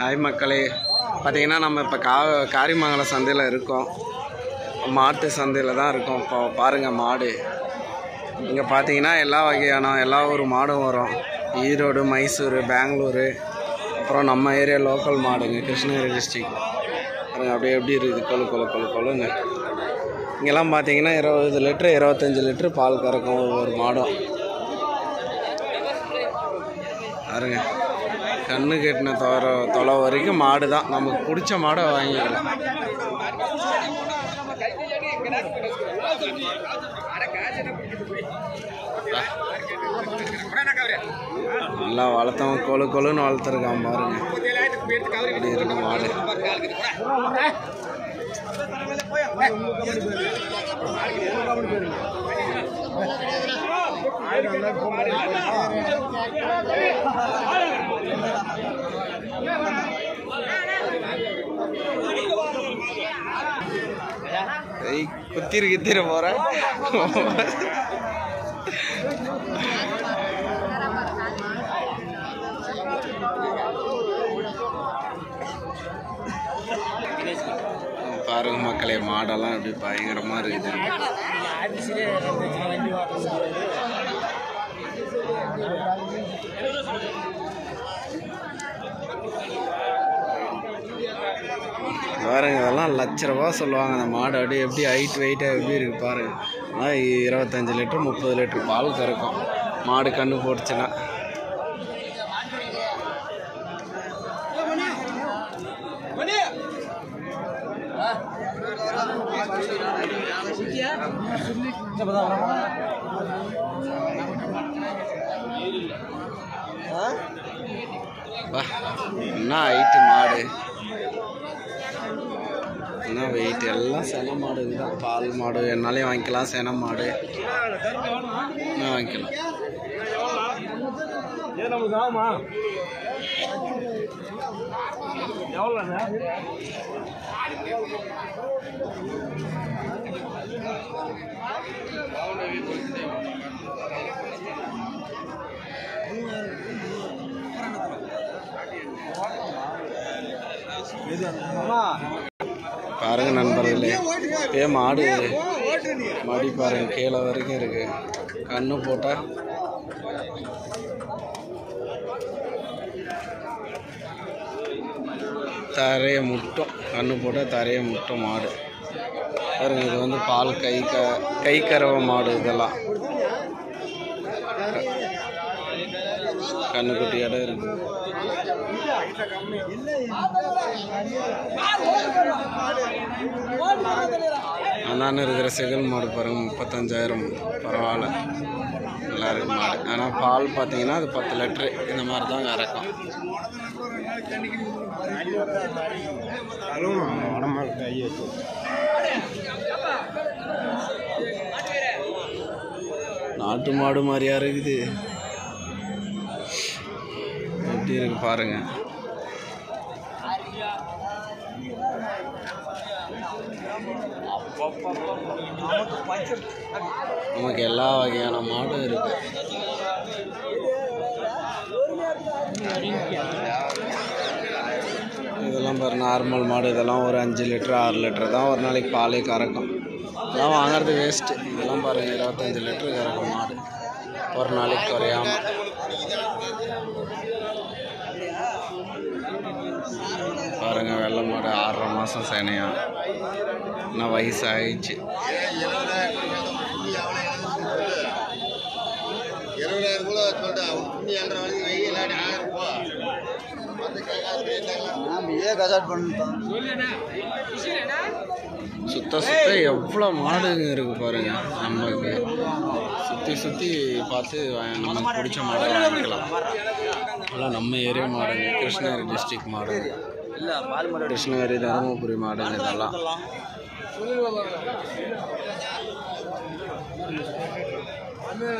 Hi மக்களே. பார்த்தீங்கன்னா நம்ம இப்போ கா காரிமங்கலம் சந்தையில் இருக்கோம். மாட்டு சந்தையில் தான் இருக்கோம். இப்போ பாருங்கள் மாடு. இங்கே பார்த்தீங்கன்னா எல்லா வகையான எல்லா ஊர் மாடும் வரும். ஈரோடு மைசூர் பெங்களூர். அப்புறம் நம்ம ஏரியா லோக்கல் மாடுங்க கிருஷ்ணகிரி டிஸ்ட்ரிக். பாருங்க அப்படியே எப்படி இருக்குது. கொழு கொழு கொழு கொழுங்க. இங்கெல்லாம் பார்த்தீங்கன்னா இருபது லிட்ரு இருபத்தஞ்சி லிட்ரு பால் கறக்கும் ஒவ்வொரு மாடும். பாருங்கள் கண்ணு கெட்டின தொலை தொலை வரைக்கும் மாடு தான் நமக்கு பிடிச்ச மாடை வாங்கிக்கலாம். நல்லா வளர்த்தவன் கொழு கொழுன்னு வளர்த்துருக்கான் பாருங்க. அப்படி இருக்கு மாடு. ஏய், குத்திரு கித்திர போற. பாருங்க மக்களே மாடெல்லாம் இப்படி பயங்கரமா இருக்குது. பாருங்க இதெல்லாம் லட்ச ரூபா சொல்லுவாங்க. அந்த மாடு அப்படியே எப்படி ஹைட் வெயிட்டாக எப்படி இருக்கு பாருங்க. ஆனால் இருபத்தஞ்சி லிட்டர் முப்பது லிட்டர் பால் கறக்கும். மாடு கண்ணு போட்டுச்சுன்னா. வா என்ன ஹைட்டு மாடு? தான் வெயிட் எல்லாம் சென மாடு இதுதான். பால் மாடு என்னாலையும் வாங்கிக்கலாம். சென மாடு. என்ன வாங்கிக்கலாம். பாருங்க நண்பர்களே. ஏ மாடு மடி பாருங்க கீழே வரைக்கும் இருக்கு. கண்ணு போட்டா தரைய முட்டும். கண்ணு போட்டால் தரைய முட்டும் மாடு. பாருங்க இது வந்து பால் கை க கை கறவை மாடு இதெல்லாம். கண்ணுக்குட்டியோட இருக்குது அந்தாண்ட இருக்கிற செகல் மாடு பாருங்க முப்பத்தஞ்சாயிரம். பரவாயில்ல. நல்லா இருக்கு மாடு. ஆனால் பால் பார்த்தீங்கன்னா அது பத்து லிட்ரு இந்த மாதிரி தான் கறக்கும் நாட்டு மாடு மாதிரியா இருக்குது. எப்படி இருக்கு பாருங்க. நமக்கு எல்லா வகையான மாடும் இருக்கு. இதெல்லாம் பாரு நார்மல் மாடு. இதெல்லாம் ஒரு அஞ்சு லிட்டர் ஆறு லிட்டர் தான் ஒரு நாளைக்கு பாலே கறக்கும். இதெல்லாம் வாங்குறது வேஸ்ட்டு இதெல்லாம் பாருங்கள் இருபத்தஞ்சு லிட்டர் கறக்கும் மாடு. ஒரு நாளைக்கு குறையாம. பாருங்க வெள்ளை மாடு ஆறரை மாதம் சேனையா. இன்னும் வயசு ஆயிடுச்சு இருபதாயிரம் கூட சொல்லிட்டேன் ஏழரை வரைக்கும் வெயில் இல்லாட்டி ஆயிரம் பண்ணிட்டோம் சுத்த சுத்த எவ்வளோ மாடுங்க இருக்கு பாருங்க நமக்கு சுற்றி சுற்றி பார்த்து நமக்கு பிடிச்ச மாடை வாங்கிக்கலாம். அதெல்லாம் நம்ம ஏரியா மாடுங்க கிருஷ்ணகிரி டிஸ்ட்ரிக்ட் மாடு கிருஷ்ணகிரி தருமபுரி மாவட்டம் இதெல்லாம். அண்ணா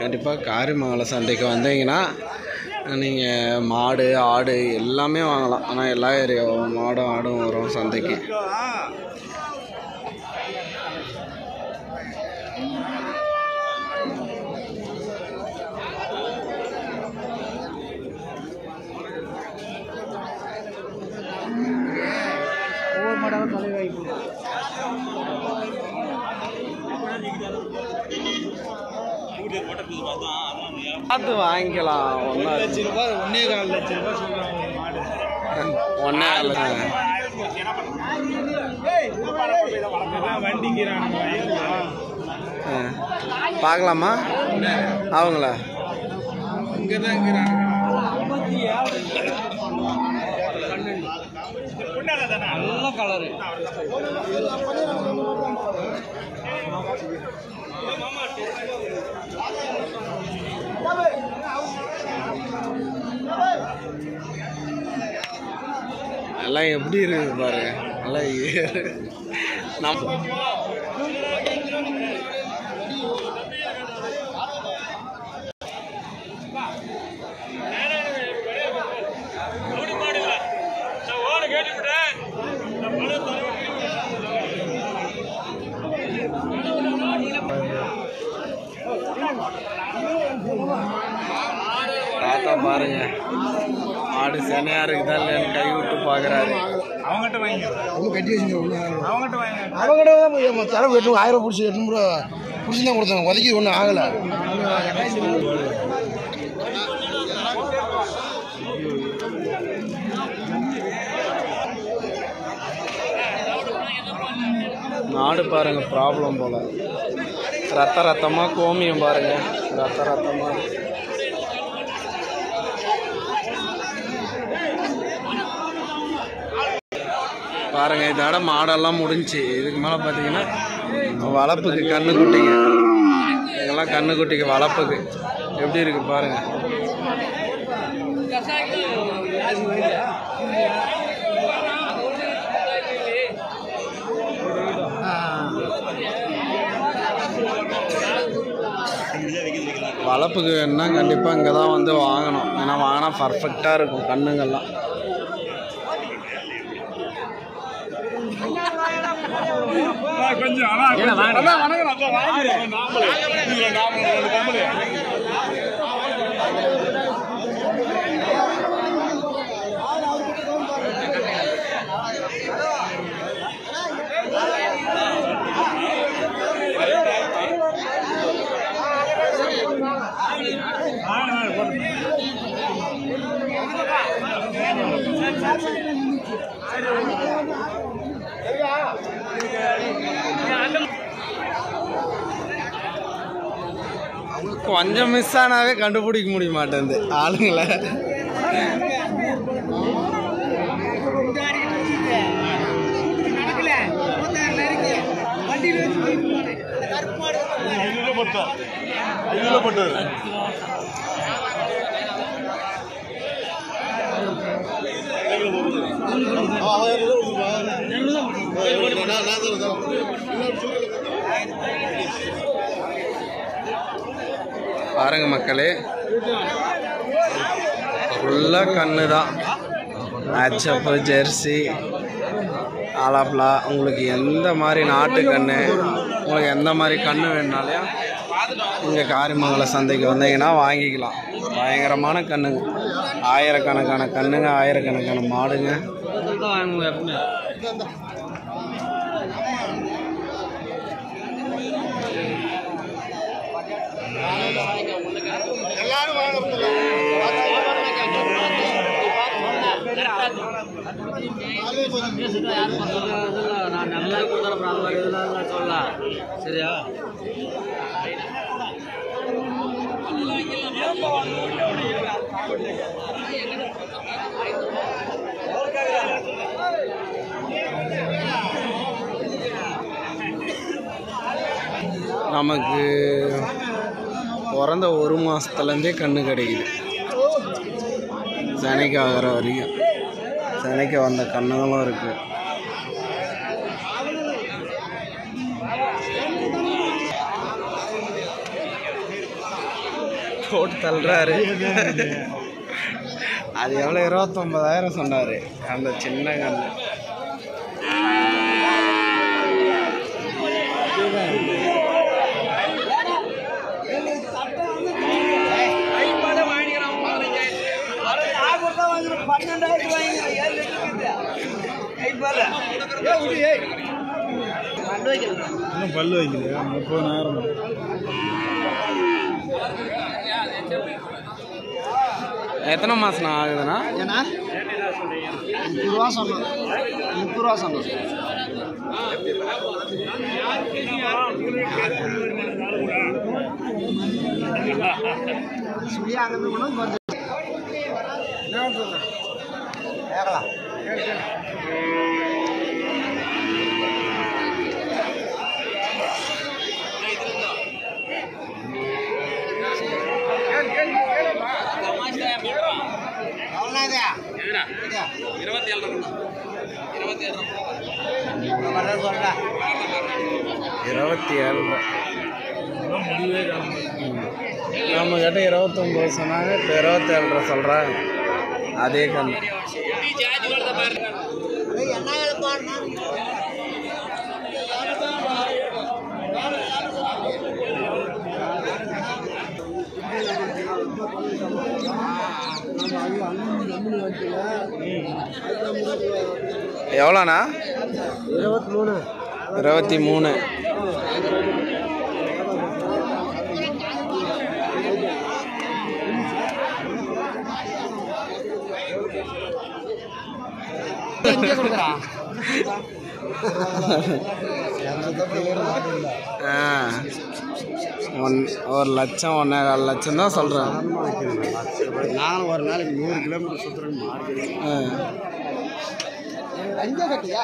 கண்டிப்பாக காரிமங்கலம் சந்தைக்கு வந்தீங்கன்னா நீங்கள் மாடு ஆடு எல்லாமே வாங்கலாம். ஆனால் எல்லா ஏரியாவும் மாடும் ஆடும் வரும் சந்தைக்கு. பார்த்து வாங்கிக்கலாம் ஒன்றும் லட்ச ரூபாய் ஒன்றே கால் லட்ச ரூபாய் சொல்கிறாங்க ஒன்றே கால் லட்சம். வண்டிங்கிறானுங்க பார்க்கலாமா? அவங்களா? இங்கதான் இருக்கிறானுங்க நல்ல கலரு. எல்லாம் எப்படி இருக்குது பாருங்க நல்லா நம்ம தாத்தா பாருங்க. மாடு செனையா இருக்குதா இல்லைன்னு கை விட்டு பார்க்குறாரு அவங்ககிட்ட வாங்கி கட்டி வச்சுங்க அவங்ககிட்ட வாங்கி அவங்ககிட்ட தான் தர எட்நூறு ஆயிரம் பிடிச்சி எட்நூறு ரூபா பிடிச்சி தான் கொடுத்தாங்க உதக்கி ஒன்றும் ஆகலை. மாடு பாருங்க ப்ராப்ளம் போல. ரத்த ரத்தமா கோமியம் பாருங்க. ரத்த ரத்தமா. பாருங்க இதோட மாடெல்லாம் முடிஞ்சுச்சு இதுக்கு மேலே பார்த்தீங்கன்னா வளர்ப்புக்கு கண்ணுக்குட்டிங்க. இதெல்லாம் கண்ணுக்குட்டிக்கு வளர்ப்புக்கு எப்படி இருக்கு பாருங்க. வளர்ப்புக்கு வேணும்னா கண்டிப்பாக இங்கே தான் வந்து வாங்கணும். ஏன்னா வாங்கினா பர்ஃபெக்டாக இருக்கும் கண்ணுங்கள்லாம். கொஞ்சம் கொஞ்சம் மிஸ் ஆனாவே கண்டுபிடிக்க முடிய மாட்டேங்குது ஆளுங்களை பாருங்க மக்களே. ஃபுல்லாக கண்ணு தான் ஹெச்எஃப் ஜெர்சி ஆலாப்லா உங்களுக்கு எந்த மாதிரி நாட்டு கண்ணு உங்களுக்கு எந்த மாதிரி கண்ணு வேணுனாலையும் இங்கே காரிமங்கலம் சந்தைக்கு வந்தீங்கன்னா வாங்கிக்கலாம். பயங்கரமான கண்ணுங்க. ஆயிரக்கணக்கான கண்ணுங்க ஆயிரக்கணக்கான மாடுங்க. நான் நல்லா அப்புறம் இதெல்லாம் சொல்லலாம் சரியா நமக்கு பிறந்த ஒரு மாதத்துலேருந்தே கண்ணு கிடைக்குது. சனைக்கு ஆகிற வரைக்கும். சென்னைக்கு வந்த கண்ணுகளும் இருக்குது போட்டு தள்ளுறாரு. அது எவ்வளோ இருபத்தொம்பதாயிரம் சொன்னார். அந்த சின்ன கண்ணு. இன்னும் பல்லு வைக்கலையா? முப்பதாயிரம். எத்தனை மாதம் ஆகுதுண்ணா? ஏன்னா முப்பது ரூபா சொன்னோம். முப்பது ரூபா சொன்னோம் சொல்லி அங்கே கொண்டு வந்து கேட்கலாம் இருபத்தி ஏழு முடிவே நம்ம கிட்ட இருபத்தொம்போது சொன்னாங்க இப்போ இருபத்தேழு ரூபா சொல்கிறாங்க அதே கன்று எவ்வளோண்ணா? இருபத்தி மூணு. இருபத்தி மூணு. ஆ ஒன் ஒரு லட்சம் ஒன்றே கால் லட்சம் தான் சொல்கிறேன் நானும் ஒரு நாளைக்கு நூறு கிலோமீட்டர் சுற்றுறேன் அஞ்சே கட்டியா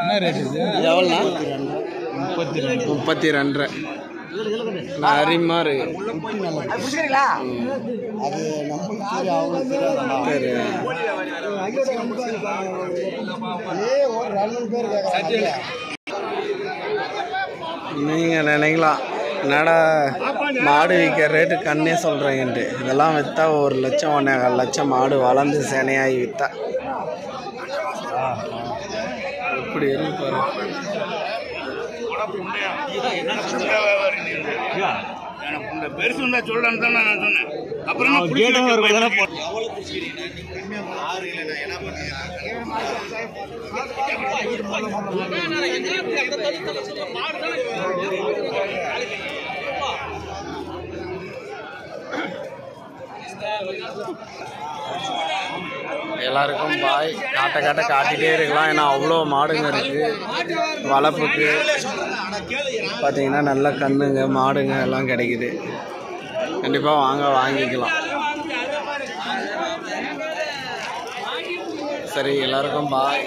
என்ன ரேட் இது? எவ்வளோண்ணா முப்பத்தி ரெண்டு முப்பத்தி ரெண்டு. அரிமா இருக்கு அது நம்மளுக்கு அவங்களுக்கு நீங்கள்? நினைக்கலாம் என்னடா மாடு விற்கிற ரேட்டு கண்ணே சொல்கிறீங்கன்ட்டு இதெல்லாம் விற்றா ஒரு லட்சம் ஒன்றே கால் லட்சம் மாடு வளர்ந்து சேனையாகி விற்றா எப்படி இருக்கு பாரு பெருசு இருந்தா சொல்லலான்னு தான் நான் சொன்னேன். அப்புறம் நான் எல்லாருக்கும் பாய். காட்ட காட்ட காட்டிகிட்டே இருக்கலாம். ஏன்னா அவ்வளோ மாடுங்க இருக்குது வளர்ப்புக்கு பார்த்தீங்கன்னா நல்ல கண்ணுங்க மாடுங்க எல்லாம் கிடைக்குது. கண்டிப்பாக வாங்க வாங்கிக்கலாம். சரி எல்லாருக்கும் பாய்